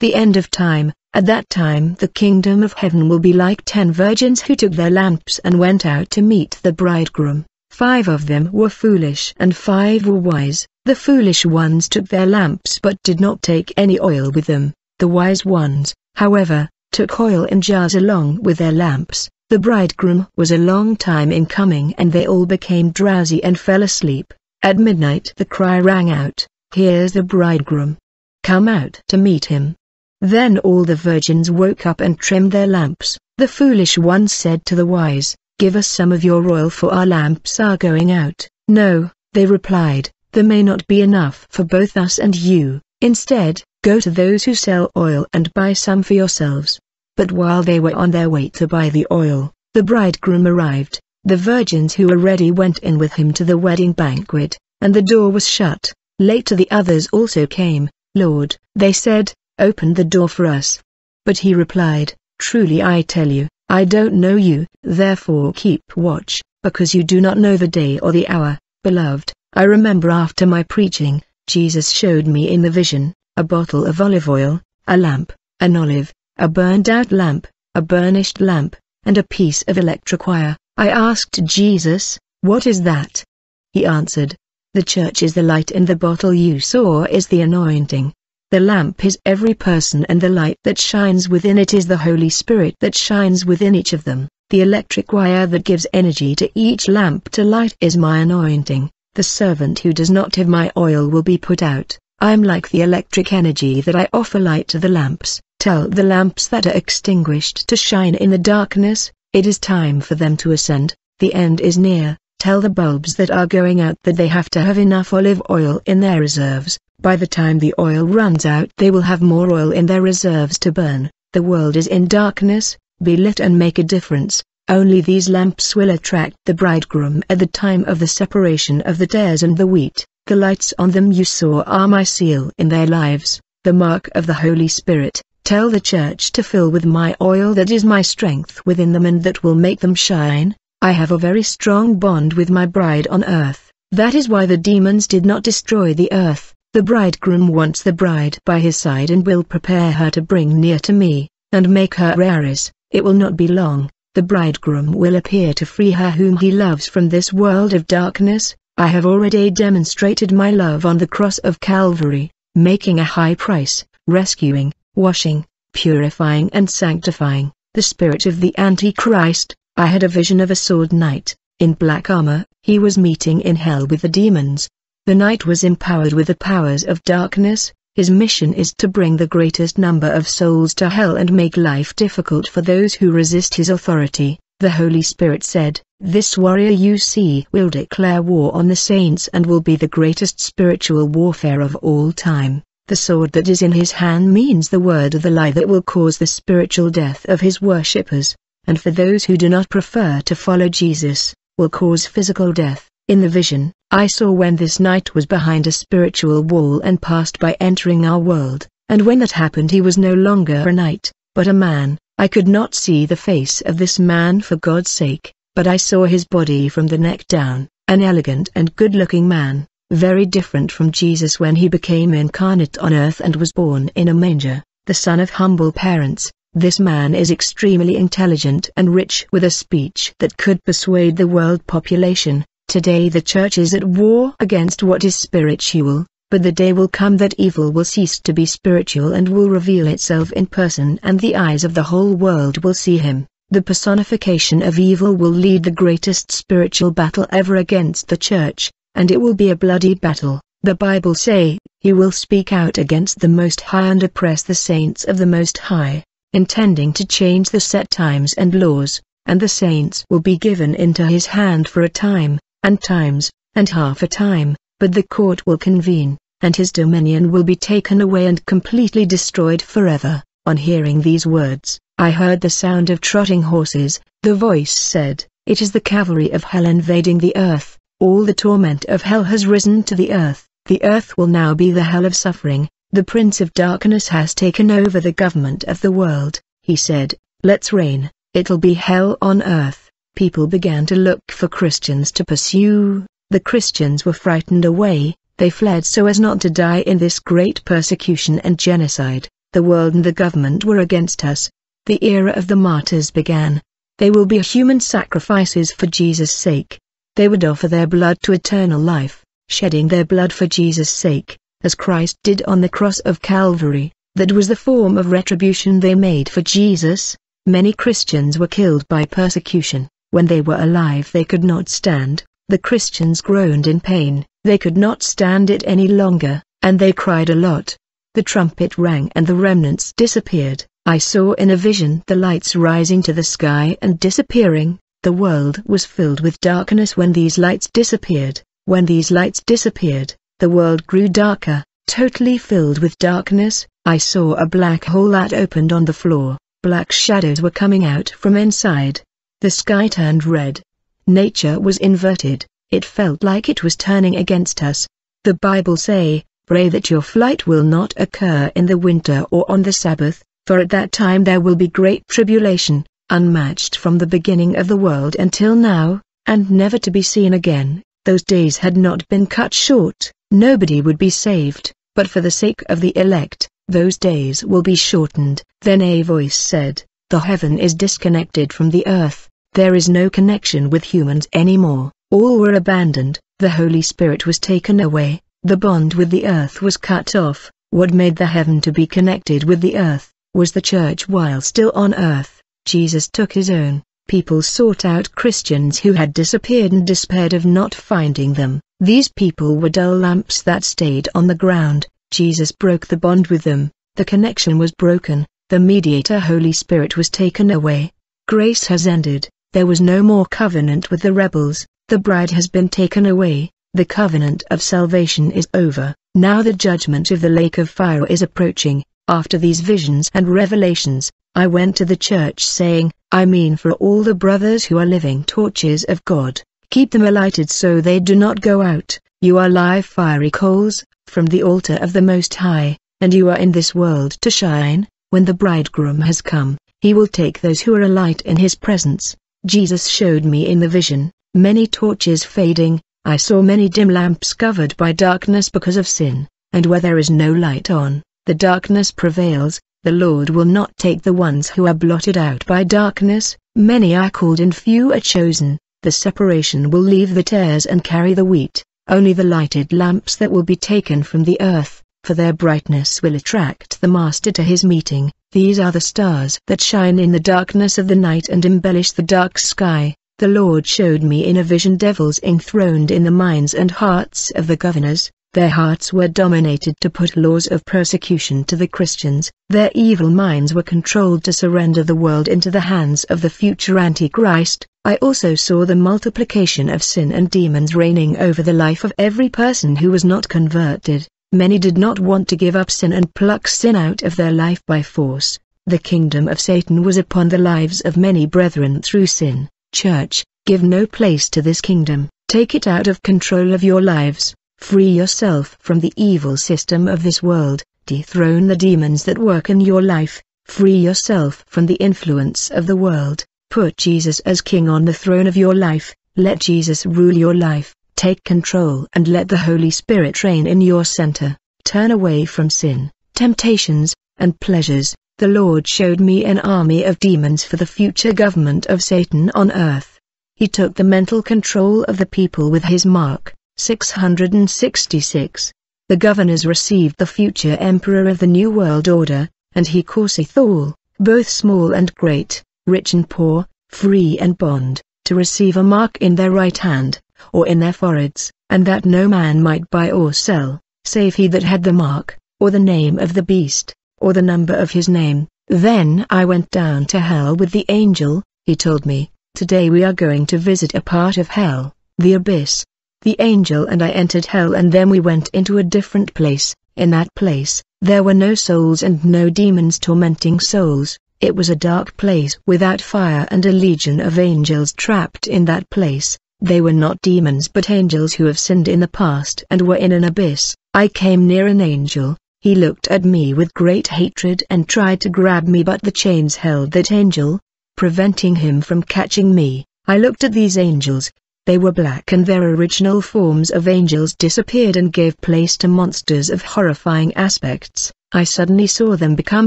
the end of time, at that time the kingdom of heaven will be like ten virgins who took their lamps and went out to meet the bridegroom. Five of them were foolish and five were wise. The foolish ones took their lamps but did not take any oil with them. The wise ones, however, took oil in jars along with their lamps. The bridegroom was a long time in coming and they all became drowsy and fell asleep. At midnight the cry rang out, Here's the bridegroom. Come out to meet him. Then all the virgins woke up and trimmed their lamps. The foolish ones said to the wise, Give us some of your oil for our lamps are going out. No, they replied, there may not be enough for both us and you. Instead, go to those who sell oil and buy some for yourselves. But while they were on their way to buy the oil, the bridegroom arrived. The virgins who were ready went in with him to the wedding banquet, and the door was shut. Later the others also came. Lord, they said, opened the door for us. But he replied, Truly I tell you, I don't know you, therefore keep watch, because you do not know the day or the hour. Beloved, I remember after my preaching, Jesus showed me in the vision, a bottle of olive oil, a lamp, an olive, a burned out lamp, a burnished lamp, and a piece of electric wire. I asked Jesus, What is that? He answered, The church is the light and the bottle you saw is the anointing. The lamp is every person and the light that shines within it is the Holy Spirit that shines within each of them. The electric wire that gives energy to each lamp to light is my anointing. The servant who does not have my oil will be put out. I am like the electric energy that I offer light to the lamps. Tell the lamps that are extinguished to shine in the darkness, it is time for them to ascend, the end is near. Tell the bulbs that are going out that they have to have enough olive oil in their reserves. By the time the oil runs out they will have more oil in their reserves to burn. The world is in darkness, be lit and make a difference. Only these lamps will attract the bridegroom at the time of the separation of the tares and the wheat. The lights on them you saw are my seal in their lives, the mark of the Holy Spirit. Tell the church to fill with my oil that is my strength within them and that will make them shine. I have a very strong bond with my bride on earth. That is why the demons did not destroy the earth. The bridegroom wants the bride by his side and will prepare her to bring near to me, and make her heirs. It will not be long, the bridegroom will appear to free her whom he loves from this world of darkness. I have already demonstrated my love on the cross of Calvary, making a high price, rescuing, washing, purifying and sanctifying, the spirit of the Antichrist. I had a vision of a sword knight, in black armor, he was meeting in hell with the demons, the knight was empowered with the powers of darkness, his mission is to bring the greatest number of souls to hell and make life difficult for those who resist his authority. The Holy Spirit said, This warrior you see will declare war on the saints and will be the greatest spiritual warfare of all time. The sword that is in his hand means the word of the lie that will cause the spiritual death of his worshippers, and for those who do not prefer to follow Jesus, will cause physical death. In the vision, I saw when this knight was behind a spiritual wall and passed by entering our world, and when that happened he was no longer a knight, but a man. I could not see the face of this man for God's sake, but I saw his body from the neck down, an elegant and good-looking man, very different from Jesus when he became incarnate on earth and was born in a manger, the son of humble parents. This man is extremely intelligent and rich with a speech that could persuade the world population, Today the church is at war against what is spiritual, but the day will come that evil will cease to be spiritual and will reveal itself in person and the eyes of the whole world will see him. The personification of evil will lead the greatest spiritual battle ever against the church, and it will be a bloody battle. The Bible say, he will speak out against the Most High and oppress the saints of the Most High, intending to change the set times and laws, and the saints will be given into his hand for a time and times, and half a time, but the court will convene, and his dominion will be taken away and completely destroyed forever. On hearing these words, I heard the sound of trotting horses, the voice said, It is the cavalry of hell invading the earth, all the torment of hell has risen to the earth, the earth will now be the hell of suffering, the prince of darkness has taken over the government of the world, he said, let's reign, it'll be hell on earth people began to look for Christians to pursue. The Christians were frightened away, they fled so as not to die in this great persecution and genocide. the world and the government were against us. The era of the martyrs began. They will be human sacrifices for Jesus' sake. They would offer their blood to eternal life, shedding their blood for Jesus' sake, as Christ did on the cross of Calvary. That was the form of retribution they made for Jesus. Many Christians were killed by persecution. When they were alive they could not stand. The Christians groaned in pain. They could not stand it any longer, and they cried a lot. The trumpet rang and the remnants disappeared. I saw in a vision the lights rising to the sky and disappearing. The world was filled with darkness when these lights disappeared. When these lights disappeared, the world grew darker, totally filled with darkness. I saw a black hole that opened on the floor. Black shadows were coming out from inside. The sky turned red. Nature was inverted. It felt like it was turning against us. The Bible say, pray that your flight will not occur in the winter or on the Sabbath, for at that time there will be great tribulation, unmatched from the beginning of the world until now, and never to be seen again. Those days had not been cut short, nobody would be saved, but for the sake of the elect, those days will be shortened. Then a voice said, The heaven is disconnected from the earth, there is no connection with humans anymore, all were abandoned, the Holy Spirit was taken away, the bond with the earth was cut off, what made the heaven to be connected with the earth? was the church while still on earth. Jesus took his own. People sought out Christians who had disappeared and despaired of not finding them. These people were dull lamps that stayed on the ground. Jesus broke the bond with them. The connection was broken. The mediator Holy Spirit was taken away. Grace has ended. There was no more covenant with the rebels. The bride has been taken away. The covenant of salvation is over. Now the judgment of the lake of fire is approaching. After these visions and revelations, I went to the church saying, I mean for all the brothers who are living torches of God, keep them alighted so they do not go out, you are live fiery coals, from the altar of the Most High, and you are in this world to shine, when the bridegroom has come, he will take those who are alight in his presence. Jesus showed me in the vision, many torches fading, I saw many dim lamps covered by darkness because of sin, and where there is no light on, the darkness prevails, the Lord will not take the ones who are blotted out by darkness, many are called and few are chosen, the separation will leave the tares and carry the wheat, only the lighted lamps that will be taken from the earth, for their brightness will attract the Master to his meeting, these are the stars that shine in the darkness of the night and embellish the dark sky. The Lord showed me in a vision devils enthroned in the minds and hearts of the governors, their hearts were dominated to put laws of persecution to the Christians, their evil minds were controlled to surrender the world into the hands of the future Antichrist. I also saw the multiplication of sin and demons reigning over the life of every person who was not converted. Many did not want to give up sin and pluck sin out of their life by force. The kingdom of Satan was upon the lives of many brethren through sin. Church, give no place to this kingdom. Take it out of control of your lives. Free yourself from the evil system of this world, dethrone the demons that work in your life, free yourself from the influence of the world, put Jesus as king on the throne of your life, let Jesus rule your life, take control and let the Holy Spirit reign in your center, turn away from sin, temptations, and pleasures. The Lord showed me an army of demons for the future government of Satan on earth. He took the mental control of the people with his mark 666. The governors received the future emperor of the New World Order, and he causeth all, both small and great, rich and poor, free and bond, to receive a mark in their right hand, or in their foreheads, and that no man might buy or sell, save he that had the mark, or the name of the beast, or the number of his name. Then I went down to hell with the angel, he told me, today we are going to visit a part of hell, the abyss, the angel and I entered hell and then we went into a different place. In that place, there were no souls and no demons tormenting souls. It was a dark place without fire and a legion of angels trapped in that place. They were not demons but angels who have sinned in the past and were in an abyss. I came near an angel. He looked at me with great hatred and tried to grab me but the chains held that angel, preventing him from catching me. I looked at these angels, They were black and their original forms of angels disappeared and gave place to monsters of horrifying aspects. I suddenly saw them become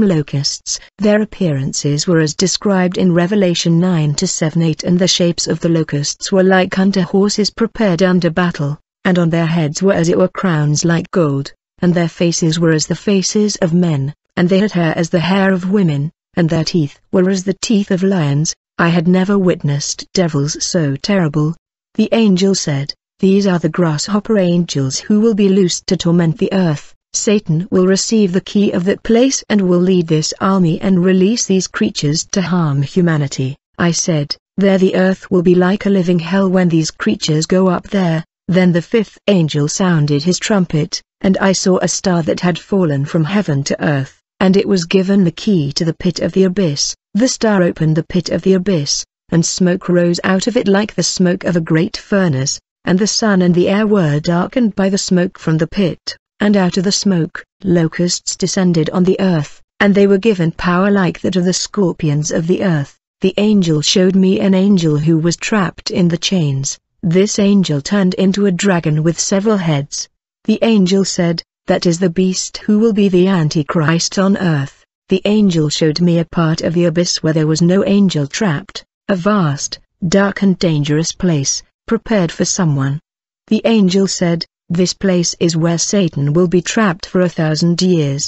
locusts. Their appearances were as described in Revelation 9 to 7-8 and the shapes of the locusts were like unto horses prepared unto battle, and on their heads were as it were crowns like gold, and their faces were as the faces of men, and they had hair as the hair of women, and their teeth were as the teeth of lions. I had never witnessed devils so terrible. The angel said, These are the grasshopper angels who will be loosed to torment the earth. Satan will receive the key of that place and will lead this army and release these creatures to harm humanity. I said, there the earth will be like a living hell when these creatures go up there. Then the fifth angel sounded his trumpet, and I saw a star that had fallen from heaven to earth, and it was given the key to the pit of the abyss. The star opened the pit of the abyss, and smoke rose out of it like the smoke of a great furnace, and the sun and the air were darkened by the smoke from the pit and out of the smoke, locusts descended on the earth, and they were given power like that of the scorpions of the earth. The angel showed me an angel who was trapped in the chains. This angel turned into a dragon with several heads. The angel said, That is the beast who will be the Antichrist on earth. The angel showed me a part of the abyss where there was no angel trapped, a vast, dark and dangerous place, prepared for someone. The angel said, this place is where Satan will be trapped for a thousand years.